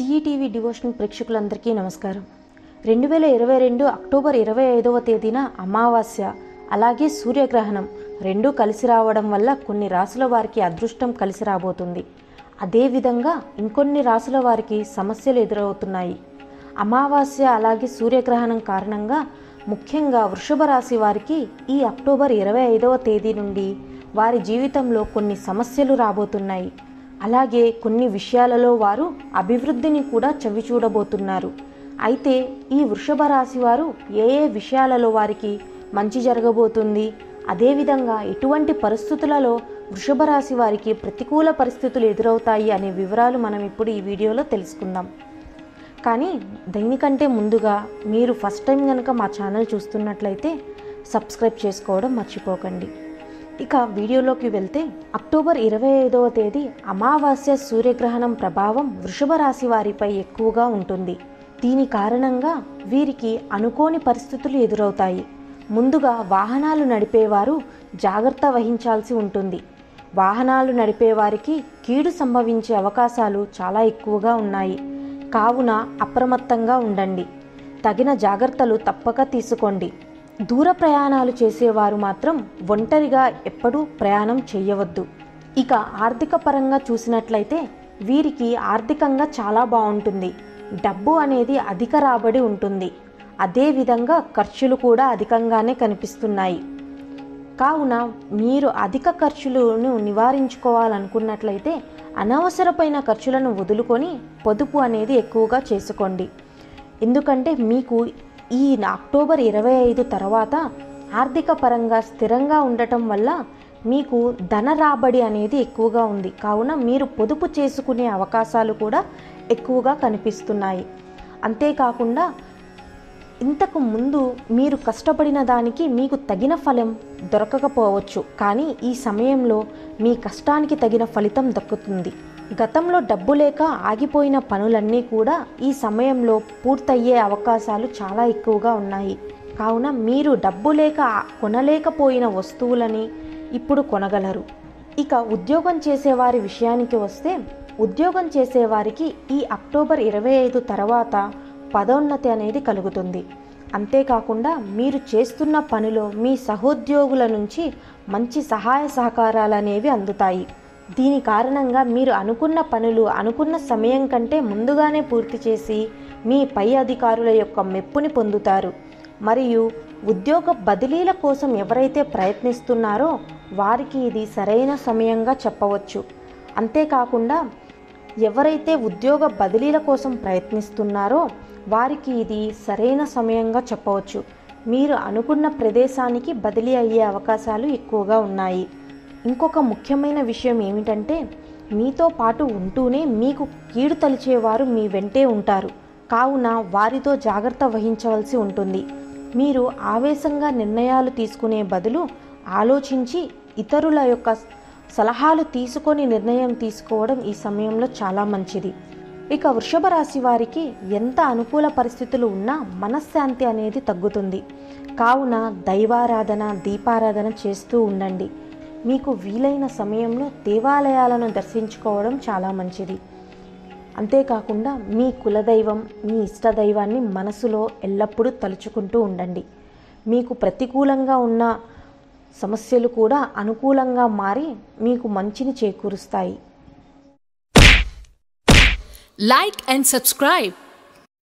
సిఈటీవీ devotion ప్రేక్షకులందరికీ నమస్కారం. రెండు వేల ఇరవై రెండు అక్టోబర్ ఇరవై ఐదవ తేదీన అమావాస్య అలాగే సూర్యగ్రహణం రెండూ కలిసి రావడం వల్ల కొన్ని రాసుల వారికి అదృష్టం కలిసి రాబోతుంది. అదేవిధంగా ఇంకొన్ని రాసుల వారికి సమస్యలు ఎదురవుతున్నాయి. అమావాస్య అలాగే సూర్యగ్రహణం కారణంగా ముఖ్యంగా వృషభ రాశి వారికి ఈ అక్టోబర్ ఇరవై ఐదవ తేదీ నుండి వారి జీవితంలో కొన్ని సమస్యలు రాబోతున్నాయి. అలాగే కొన్ని విషయాలలో వారు అభివృద్ధిని కూడా చవి చూడబోతున్నారు. అయితే ఈ వృషభ రాశి వారు ఏ ఏ విషయాలలో వారికి మంచి జరగబోతుంది? అదేవిధంగా ఎటువంటి పరిస్థితులలో వృషభ రాశి వారికి ప్రతికూల పరిస్థితులు ఎదురవుతాయి అనే వివరాలు మనం ఇప్పుడు ఈ వీడియోలో తెలుసుకుందాం. కానీ దీనికంటే ముందుగా మీరు ఫస్ట్ టైం కనుక మా ఛానల్ చూస్తున్నట్లయితే సబ్స్క్రైబ్ చేసుకోవడం మర్చిపోకండి. ఇక వీడియోలోకి వెళ్తే అక్టోబర్ ఇరవై ఐదవ తేదీ అమావాస్య సూర్యగ్రహణం ప్రభావం వృషభ రాశి వారిపై ఎక్కువగా ఉంటుంది. దీని కారణంగా వీరికి అనుకోని పరిస్థితులు ఎదురవుతాయి. ముందుగా వాహనాలు నడిపేవారు జాగ్రత్త వహించాల్సి ఉంటుంది. వాహనాలు నడిపేవారికి కీడు సంభవించే అవకాశాలు చాలా ఎక్కువగా ఉన్నాయి. కావున అప్రమత్తంగా ఉండండి. తగిన జాగ్రత్తలు తప్పక తీసుకోండి. దూర ప్రయాణాలు చేసేవారు మాత్రం ఒంటరిగా ఎప్పుడూ ప్రయాణం చేయవద్దు ఇక ఆర్థిక పరంగా చూసినట్లయితే వీరికి ఆర్థికంగా చాలా బాగుంటుంది. డబ్బు అనేది అధిక రాబడి ఉంటుంది. అదేవిధంగా ఖర్చులు కూడా అధికంగానే కనిపిస్తున్నాయి. కావున మీరు అధిక ఖర్చులను నివారించుకోవాలనుకున్నట్లయితే అనవసరమైన ఖర్చులను వదులుకొని పొదుపు అనేది ఎక్కువగా చేసుకోండి. ఎందుకంటే మీకు ఈ అక్టోబర్ ఇరవై ఐదు తర్వాత ఆర్థిక పరంగా స్థిరంగా ఉండటం వల్ల మీకు ధన రాబడి అనేది ఎక్కువగా ఉంది. కావున మీరు పొదుపు చేసుకునే అవకాశాలు కూడా ఎక్కువగా కనిపిస్తున్నాయి. అంతేకాకుండా ఇంతకు ముందు మీరు కష్టపడిన దానికి మీకు తగిన ఫలం దొరకకపోవచ్చు. కానీ ఈ సమయంలో మీ కష్టానికి తగిన ఫలితం దక్కుతుంది. గతంలో డబ్బు లేక ఆగిపోయిన పనులన్నీ కూడా ఈ సమయంలో పూర్తయ్యే అవకాశాలు చాలా ఎక్కువగా ఉన్నాయి. కావున మీరు డబ్బు లేక కొనలేకపోయిన వస్తువులని ఇప్పుడు కొనగలరు. ఇక ఉద్యోగం చేసేవారి విషయానికి వస్తే ఉద్యోగం చేసేవారికి ఈ అక్టోబర్ ఇరవై ఐదు తర్వాత పదోన్నతి అనేది కలుగుతుంది. అంతేకాకుండా మీరు చేస్తున్న పనిలో మీ సహోద్యోగుల నుంచి మంచి సహాయ సహకారాలు అనేవి అందుతాయి. దీని కారణంగా మీరు అనుకున్న పనులు అనుకున్న సమయం కంటే ముందుగానే పూర్తి చేసి మీ పై అధికారుల యొక్క మెప్పుని పొందుతారు. మరియు ఉద్యోగ బదిలీల కోసం ఎవరైతే ప్రయత్నిస్తున్నారో వారికి ఇది సరైన సమయంగా చెప్పవచ్చు. అంతేకాకుండా ఎవరైతే ఉద్యోగ బదిలీల కోసం ప్రయత్నిస్తున్నారో వారికి ఇది సరైన సమయంగా చెప్పవచ్చు. మీరు అనుకున్న ప్రదేశానికి బదిలీ అయ్యే అవకాశాలు ఎక్కువగా ఉన్నాయి. ఇంకొక ముఖ్యమైన విషయం ఏమిటంటే మీతో పాటు ఉంటూనే మీకు కీడు తలిచేవారు మీ వెంటే ఉంటారు. కావున వారితో జాగ్రత్త వహించవలసి ఉంటుంది. మీరు ఆవేశంగా నిర్ణయాలు తీసుకునే బదులు ఆలోచించి ఇతరుల యొక్క సలహాలు తీసుకొని నిర్ణయం తీసుకోవడం ఈ సమయంలో చాలా మంచిది. ఇక వృషభ రాశి వారికి ఎంత అనుకూల పరిస్థితులు ఉన్నా మనశ్శాంతి అనేది తగ్గుతుంది. కావున దైవారాధన దీపారాధన చేస్తూ ఉండండి. మీకు వీలైన సమయంలో దేవాలయాలను దర్శించుకోవడం చాలా మంచిది. అంతేకాకుండా మీ కులదైవం మీ ఇష్టదైవాన్ని మనసులో ఎల్లప్పుడూ తలుచుకుంటూ ఉండండి. మీకు ప్రతికూలంగా ఉన్న సమస్యలు కూడా అనుకూలంగా మారి మీకు మంచిని చేకూరుస్తాయి. Like and subscribe